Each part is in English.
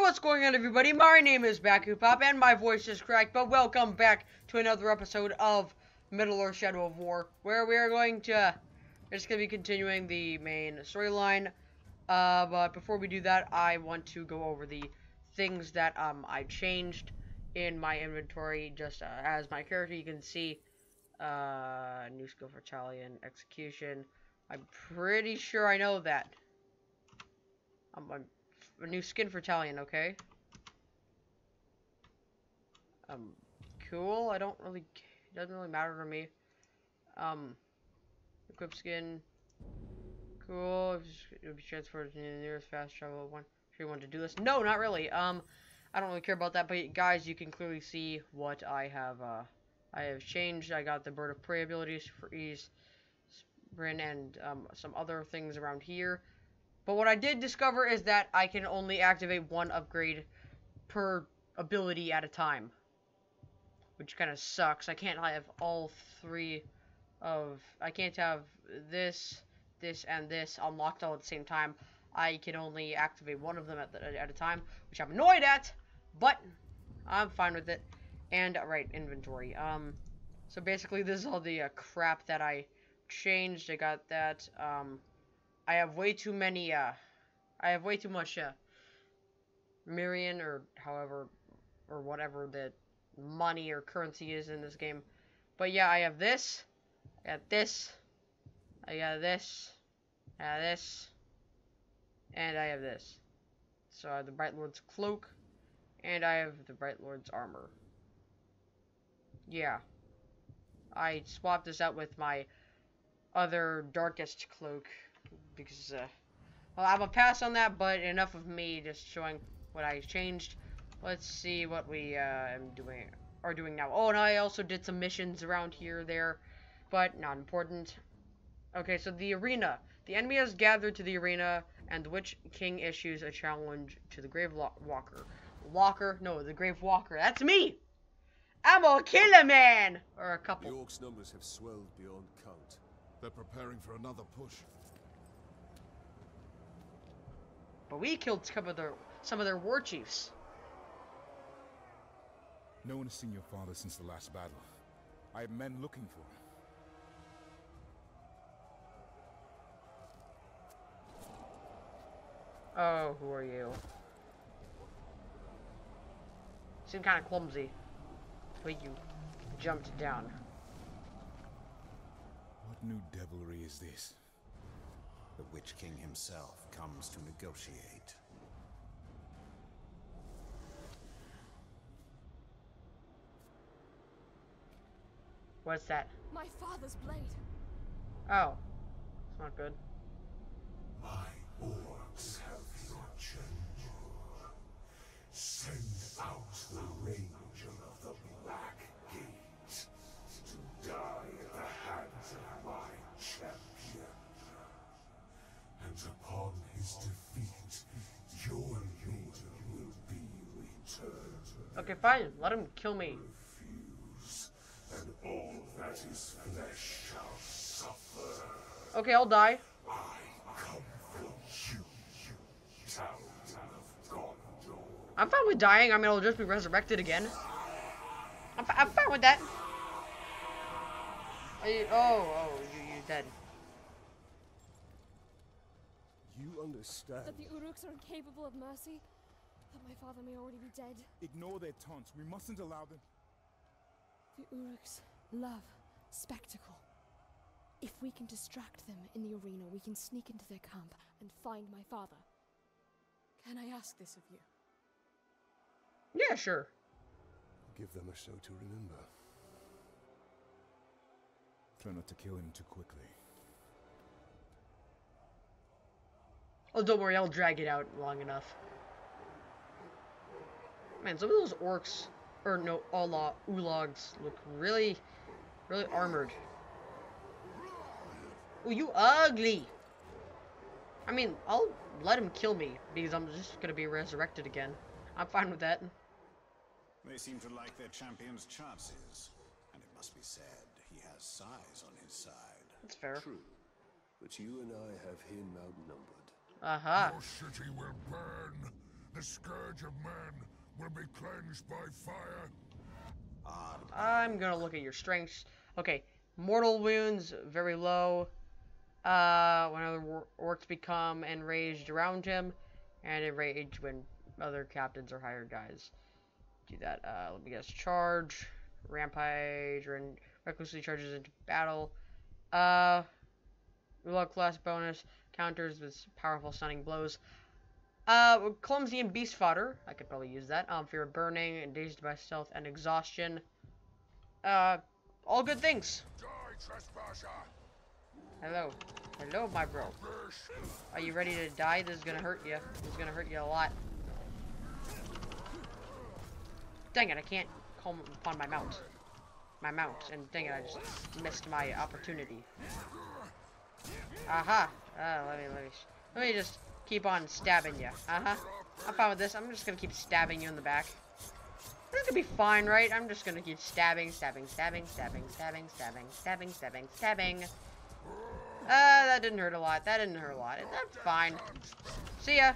what's going on, everybody? My name is Backupop, and my voice is cracked, but welcome back to another episode of Middle Earth Shadow of War, where we are going to, just going to be continuing the main storyline, uh, but before we do that, I want to go over the things that, um, I changed in my inventory, just, uh, as my character, you can see, uh, new skill for Italian, execution, I'm pretty sure I know that. Um, I'm a new skin for Talion, okay? Um, cool. I don't really, it doesn't really matter to me. Um, equip skin. Cool. It'll be transferred to the nearest fast travel one. Sure you want to do this? No, not really. Um, I don't really care about that, but guys, you can clearly see what I have, uh, I have changed. I got the Bird of Prey abilities for ease, sprint, and, um, some other things around here. But what I did discover is that I can only activate one upgrade per ability at a time. Which kind of sucks. I can't have all three of... I can't have this, this, and this unlocked all at the same time. I can only activate one of them at, the, at a time, which I'm annoyed at, but I'm fine with it. And, right, inventory. Um, so basically, this is all the uh, crap that I changed. I got that, um, I have way too many, uh, I have way too much, uh, Mirian, or however, or whatever the money or currency is in this game. But yeah, I have this, I got this, I got this, I got this, and I have this. So I have the Bright Lord's cloak, and I have the Bright Lord's armor. Yeah. I swapped this out with my other darkest cloak because uh, well, I'm gonna pass on that. But enough of me just showing what I changed. Let's see what we uh, am doing are doing now. Oh, and I also did some missions around here, there, but not important. Okay, so the arena. The enemy has gathered to the arena, and the Witch King issues a challenge to the Grave Walker. Walker? No, the Grave Walker. That's me! I'm a killer man! Or a couple. The Orcs' numbers have swelled beyond count. They're preparing for another push. But we killed some of their some of their war chiefs. No one has seen your father since the last battle. I have men looking for him. Oh, who are you? Seem kind of clumsy. Wait, you jumped down. What new devilry is this? The Witch King himself comes to negotiate. What's that? My father's blade. Oh. It's not good. My orcs have your gender. Send out the ranger of the Black Gate to die at the hands of my champion. And upon his defeat, your leader will be returned. Okay, fine. Let him kill me. Refuse, and all that is flesh shall suffer. Okay, I'll die. I come for you, you town of Gondor. I'm fine with dying. I mean, I'll just be resurrected again. I'm, fi- I'm fine with that. You- oh, oh, you, you're dead. You understand? That the Uruks are incapable of mercy? That my father may already be dead? Ignore their taunts. We mustn't allow them. The Uruks love spectacle. If we can distract them in the arena, we can sneak into their camp and find my father. Can I ask this of you? Yeah, sure. Give them a show to remember. Try not to kill him too quickly. Oh, don't worry. I'll drag it out long enough. Man, some of those orcs, or no, Ola, Ologs look really, really armored. Oh, you ugly! I mean, I'll let him kill me, because I'm just gonna be resurrected again. I'm fine with that. They seem to like their champion's chances. And it must be said, he has size on his side. That's fair. True. But you and I have him outnumbered. Uh-huh. Your city will burn, the scourge of men will be cleansed by fire. I'm gonna look at your strengths. Okay, mortal wounds very low. Uh, when other orcs become enraged around him, and enraged when other captains or hired guys do that. Uh, let me guess. Charge, rampage, in- recklessly charges into battle. Uh, luck class bonus counters with powerful stunning blows. Uh, clumsy and beast fodder. I could probably use that. Um, fear of burning, and dazed by stealth and exhaustion. Uh, all good things. Hello. Hello, my bro. Are you ready to die? This is gonna hurt you. This is gonna hurt you a lot. Dang it, I can't call upon my mount. My mount. And dang it, I just missed my opportunity. Aha. Uh, let me, let me, let me just keep on stabbing you. Uh-huh. I'm fine with this. I'm just gonna keep stabbing you in the back. This could be fine, right? I'm just gonna keep stabbing, stabbing, stabbing, stabbing, stabbing, stabbing, stabbing, stabbing, stabbing. Uh, that didn't hurt a lot. That didn't hurt a lot. That's fine. See ya.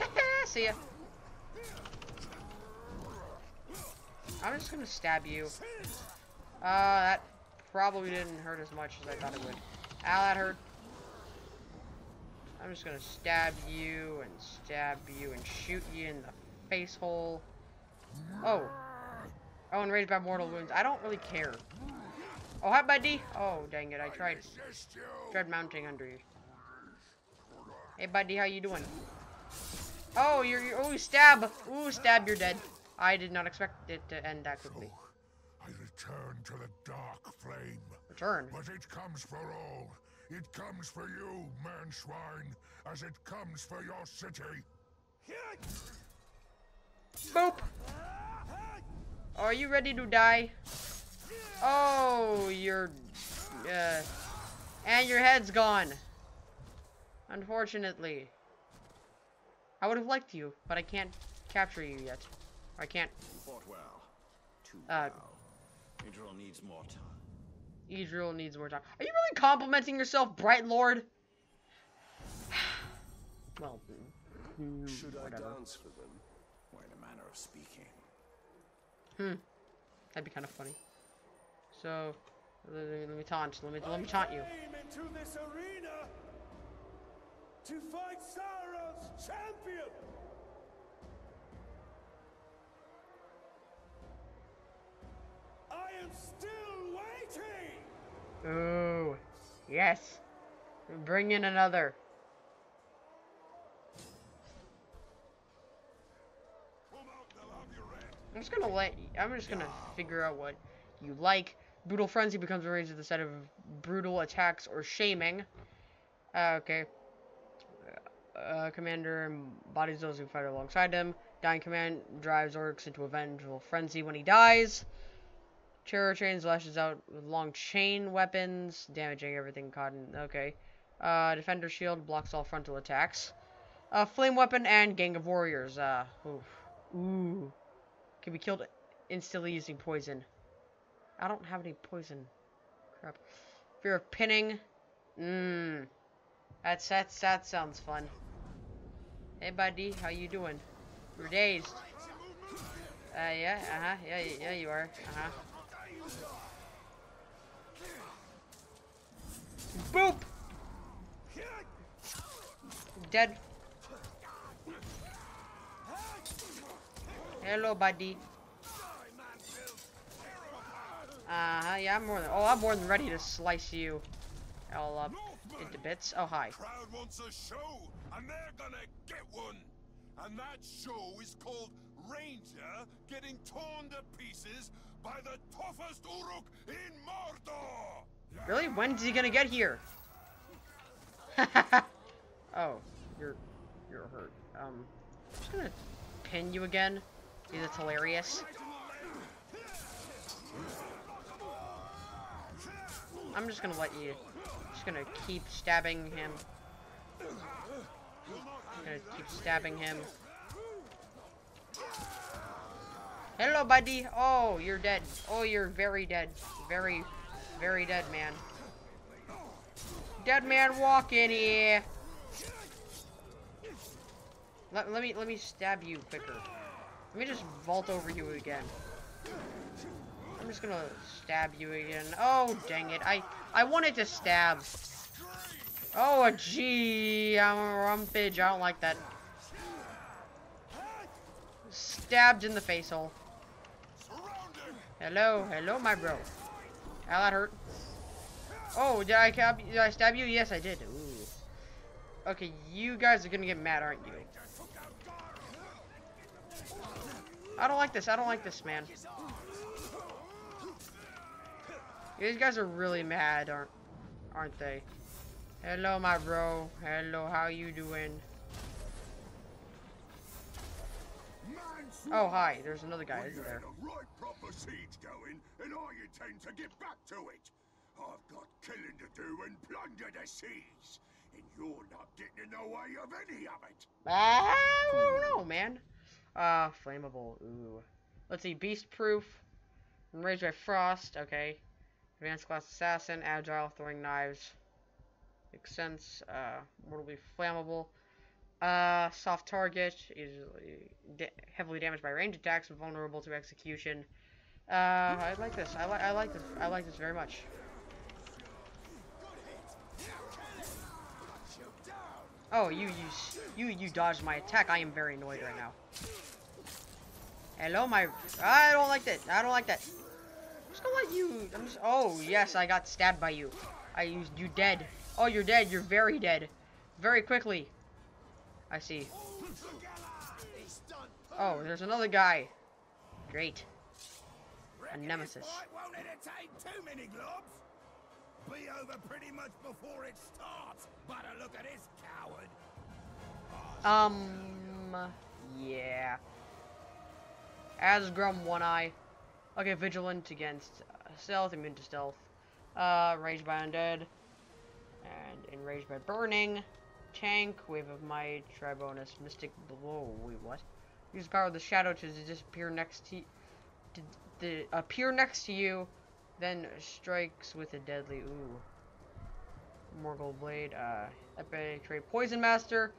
See ya. I'm just gonna stab you. Uh, that probably didn't hurt as much as I thought it would. Ow, that hurt. I'm just gonna stab you and stab you and shoot you in the face hole. Oh. Oh, and raised by mortal wounds. I don't really care. Oh, hi, buddy. Oh, dang it. I tried, tried mounting under you. Hey, buddy. How you doing? Oh, you're, you're oh, stab. Ooh, stab. You're dead. I did not expect it to end that quickly. I return to the dark flame. Return. But it comes for all. It comes for you, man swine, as it comes for your city. Boop. Are you ready to die? Oh, you're, uh, and your head's gone. Unfortunately. I would have liked you, but I can't capture you yet. I can't. Fought well. Too Uh, well. Idril needs more time. Idril needs more time. Are you really complimenting yourself, Bright Lord? well, mm, Should I dance for them? Why the manner of speaking. Hmm, that'd be kind of funny. So, let me, let me taunt. Let me let me taunt you. into this arena to fight Sauron's champion. I am still waiting. Ooh, yes. Bring in another. I'm just gonna let. I'm just gonna figure out what you like. Brutal frenzy becomes arranged at the set of brutal attacks or shaming. Uh, okay. Uh, commander embodies those who fight alongside him. Dying command drives orcs into a vengeful frenzy when he dies. Terror Trains lashes out with long chain weapons, damaging everything caught in. Okay. Uh, defender shield blocks all frontal attacks. Uh, flame weapon and gang of warriors. Uh, oof. Ooh. Can be killed instantly using poison. I don't have any poison. Crap. Fear of pinning. Mmm. That's that's that sounds fun. Hey buddy, how you doing? You're dazed. Uh yeah, uh-huh. Yeah, yeah you are. Uh-huh. Boop! Dead. Hello, buddy. Uh-huh, yeah, I'm more than- oh, I'm more than ready to slice you all up into bits. Oh, hi. Crowd wants a show, and they're gonna get one. And that show is called Ranger Getting Torn to Pieces by the toughest Uruk in Mordor. Really? When's he gonna get here? oh, you're you're hurt. Um, I'm just gonna pin you again. See, that's hilarious. I'm just gonna let you. Just gonna keep stabbing him. Gonna keep stabbing him. Hello, buddy. Oh, you're dead. Oh, you're very dead. Very, very dead, man. Dead man walk in here. Let, let me let me stab you quicker. Let me just vault over you again. I'm just gonna stab you again. Oh dang it! I I wanted to stab. Oh gee, I'm a rumpage. I don't like that. Stabbed in the face hole. Hello, hello, my bro. How that hurt? Oh, did I did I stab you? Yes, I did. Ooh. Okay, you guys are gonna get mad, aren't you? I don't like this. I don't like this, man. These guys are really mad, aren't aren't they? Hello, my bro. Hello, how you doing? Oh, hi. There's another guy, isn't there? a right proper siege going, and I intend to get back to it. I've got killing to do and plunder the seas, and you're not getting in the way of any of it. I don't know, man. Uh, flammable. Ooh. Let's see. Beast proof. Enraged by frost. Okay. Advanced class assassin. Agile. Throwing knives. Makes sense. Uh, mortally flammable. Uh, soft target. Easily da heavily damaged by range attacks. and Vulnerable to execution. Uh, I like this. I like. I like this. I like this very much. Oh, you you you you dodged my attack. I am very annoyed right now. Hello, my. I don't like that. I don't like that. I'm just gonna let you. I'm just. Oh yes, I got stabbed by you. I used you dead. Oh, you're dead. You're very dead. Very quickly. I see. Oh, there's another guy. Great. A nemesis. Won't entertain too many globs. Be over pretty much before it starts. But a look at this coward. Um. Yeah. Asgrum, One Eye. Okay, Vigilant against uh, Stealth, immune to Stealth. Uh, Raged by Undead. And Enraged by Burning. Tank, Wave of Might, Try Bonus, Mystic Blow. Wait, what? Use power of the Shadow to disappear next to, to, appear next to you, then strikes with a deadly. Ooh. Morgul Blade. Uh, Epic Trade Poison Master.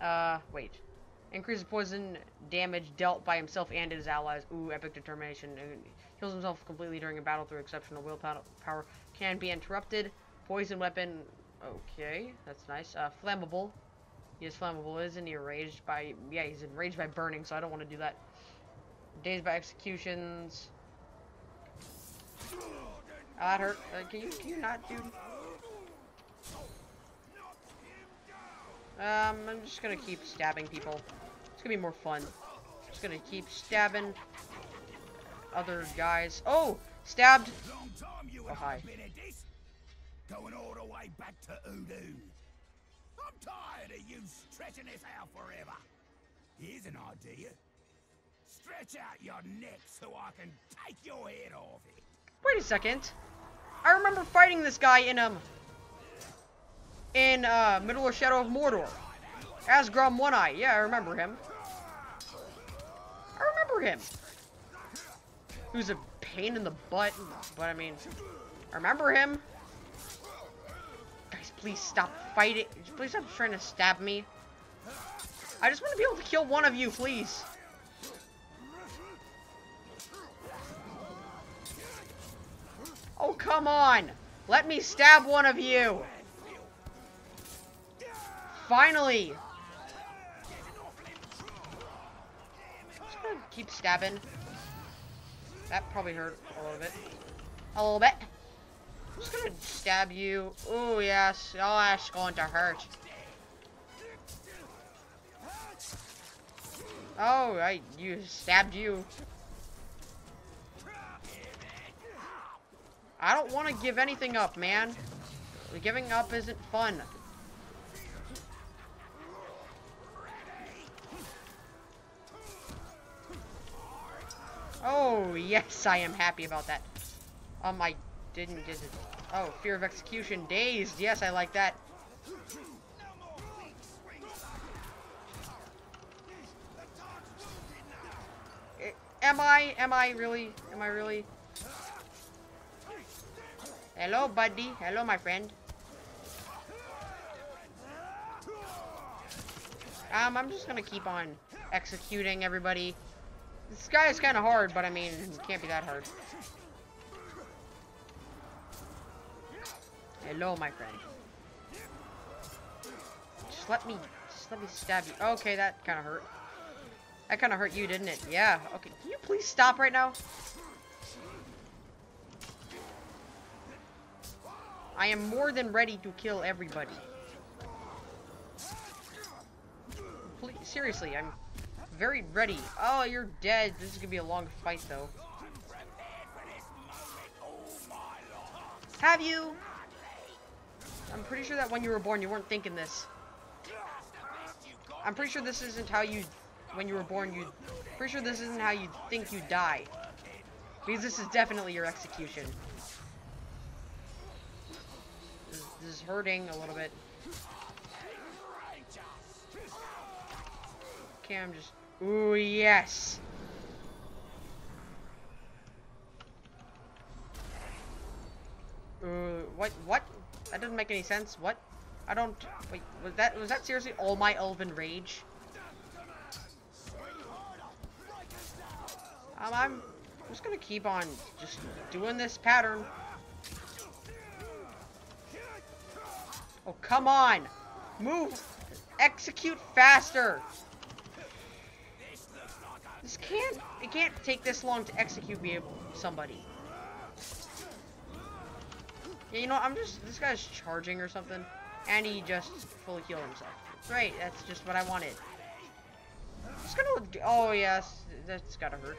Uh, wait. Increases poison damage dealt by himself and his allies. Ooh, epic determination. Heals himself completely during a battle through exceptional willpower. Power can be interrupted. Poison weapon. Okay, that's nice. Uh, flammable. He is flammable, isn't he? Enraged by. Yeah, he's enraged by burning, so I don't want to do that. Dazed by executions. Ah, that hurt. Uh, can you, can you not, dude? Um, I'm just gonna keep stabbing people. It's gonna be more fun. Just gonna keep stabbing other guys. Oh! Stabbed! Oh, hi. Going all the way back to Udu. I'm tired of you stretching this out forever. Here's an idea. Stretch out your neck so I can take your head off it. Wait a second. I remember fighting this guy in, um... In, uh, Middle of Shadow of Mordor. Asgrom One Eye. Yeah, I remember him. I remember him. He was a pain in the butt, but I mean... I remember him. Please stop fighting. Please stop trying to stab me. I just want to be able to kill one of you, please. Oh, come on! Let me stab one of you! Finally! Just gonna keep stabbing. That probably hurt a little bit. A little bit. I'm just gonna stab you. Oh, yes. Oh, that's going to hurt. Oh, I you stabbed you. I don't want to give anything up, man. Giving up isn't fun. Oh, yes, I am happy about that. Um, I didn't get it. Oh, fear of execution. Dazed. Yes, I like that. Am I? Am I really? Am I really? Hello, buddy. Hello, my friend. Um, I'm just gonna keep on executing everybody. This guy is kind of hard, but I mean, it can't be that hard. Hello, my friend. Just let me, just let me stab you. Okay, that kind of hurt. That kind of hurt you, didn't it? Yeah. Okay, can you please stop right now? I am more than ready to kill everybody. Please, seriously, I'm very ready. Oh, you're dead. This is gonna be a long fight, though. Have you? I'm pretty sure that when you were born, you weren't thinking this. I'm pretty sure this isn't how you, when you were born, you, pretty sure this isn't how you think you die. Because this is definitely your execution. This, this is hurting a little bit. Okay, I'm just, ooh, yes. Ooh, what, what? That doesn't make any sense. What? I don't, wait, was that, was that seriously all my elven rage? Um, I'm just gonna keep on just doing this pattern. Oh, come on! Move! Execute faster! This can't, it can't take this long to execute me somebody. Yeah, you know, I'm just, this guy's charging or something, and he just fully healed himself. Great, that's just what I wanted. Just gonna, oh yes, that's gotta hurt.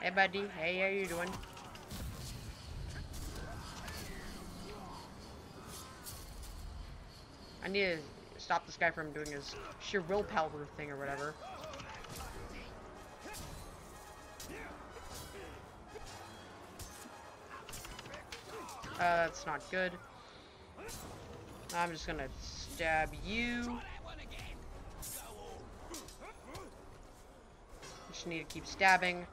Hey buddy, hey, how you doing? I need to stop this guy from doing his sheer willpower thing or whatever. Uh, that's not good. I'm just gonna stab you. Just need to keep stabbing.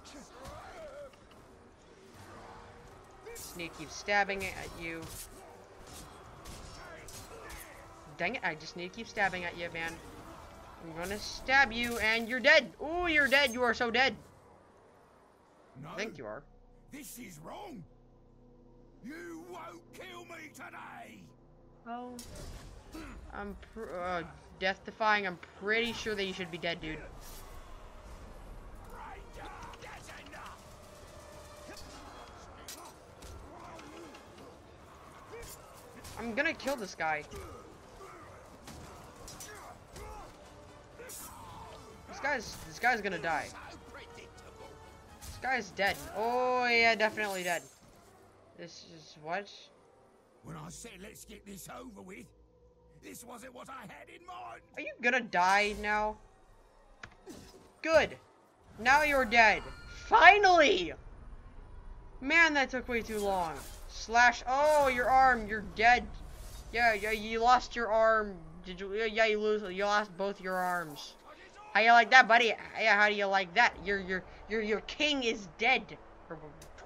Just need to keep stabbing at you. Dang it, I just need to keep stabbing at you, man. I'm gonna stab you, and you're dead! Ooh, you're dead! You are so dead! No, I think you are. this is wrong. You won't kill me today. Oh. I'm pr uh, death defying. I'm pretty sure that you should be dead, dude. Ranger, that's enough. I'm gonna kill this guy. This guy's this guy's gonna die. This guy's dead. Oh yeah, definitely dead. This is what? When I said let's get this over with, this wasn't what I had in mind. Are you gonna die now? Good. Now you're dead. Finally! Man, that took way too long. Slash. Oh, your arm. You're dead. Yeah, yeah. You lost your arm. Did you? yeah, you lose. You lost both your arms. How you like that, buddy? Yeah, how do you like that? Your your your your king is dead, or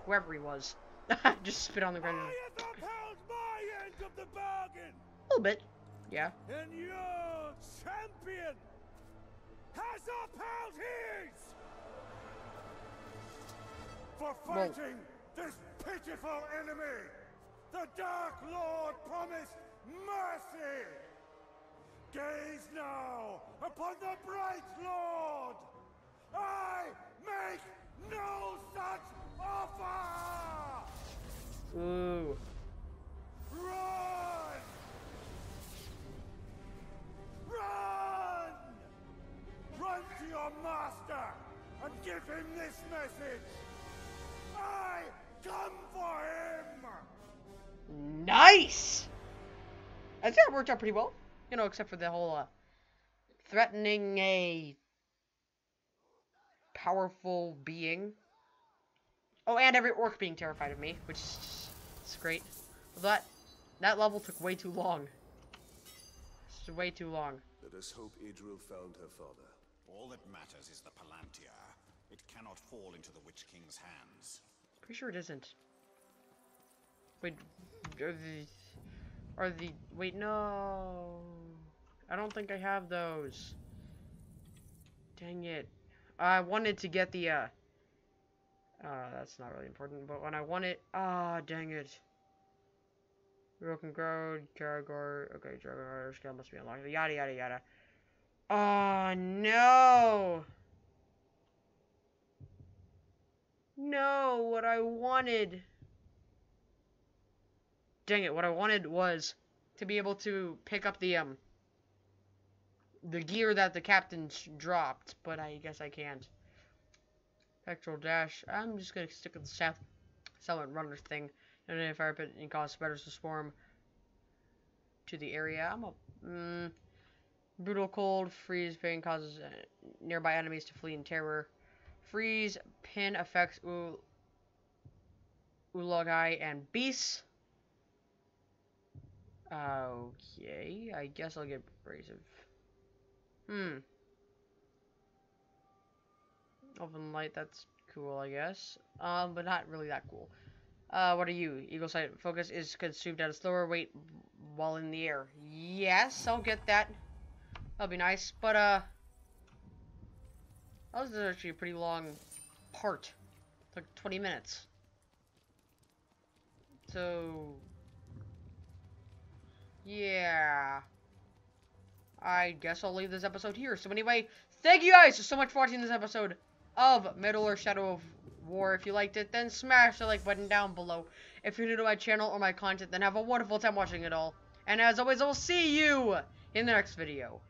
whoever he was. Just spit on the ground. have my end of the bargain, A little bit. Yeah. and your champion has upheld his. For fighting this pitiful enemy, the Dark Lord promised mercy. Gaze now upon the Bright Lord. I make no Ooh. Run! Run! Run to your master and give him this message. I come for him. Nice! I think that worked out pretty well. You know, except for the whole uh, threatening a powerful being. Oh, and every orc being terrified of me, which is it's great. But that that level took way too long. It's way too long. Let us hope Idril found her father. All that matters is the Palantir. It cannot fall into the Witch King's hands. Pretty sure it isn't. Wait, are the- Or the wait, no. I don't think I have those. Dang it. I wanted to get the uh uh that's not really important, but when I want it ah dang it. Broken Road, Karagor, okay, Dragon skill must be unlocked. Yada yada yada. Oh no! No, what I wanted. Dang it, what I wanted was to be able to pick up the um the gear that the captain dropped, but I guess I can't. Petrol dash. I'm just gonna stick with the South Silent Runner thing. And if I pit and cause spiders to swarm to the area. I'm a mm, brutal cold freeze pain causes uh, nearby enemies to flee in terror. Freeze pin affects U Olog-hai and beasts. Okay, I guess I'll get abrasive. Hmm. Open light, that's cool, I guess. Um, but not really that cool. Uh, what are you? Eagle sight focus is consumed at a slower rate while in the air. Yes, I'll get that. That'll be nice. But, uh, that was actually a pretty long part. Took 20 minutes. So, yeah. I guess I'll leave this episode here. So anyway, thank you guys so much for watching this episode of Middle or Shadow of War. If you liked it, then smash the like button down below. If you're new to my channel or my content, then have a wonderful time watching it all. And as always, I will see you in the next video.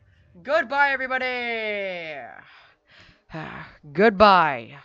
Goodbye, everybody. Goodbye.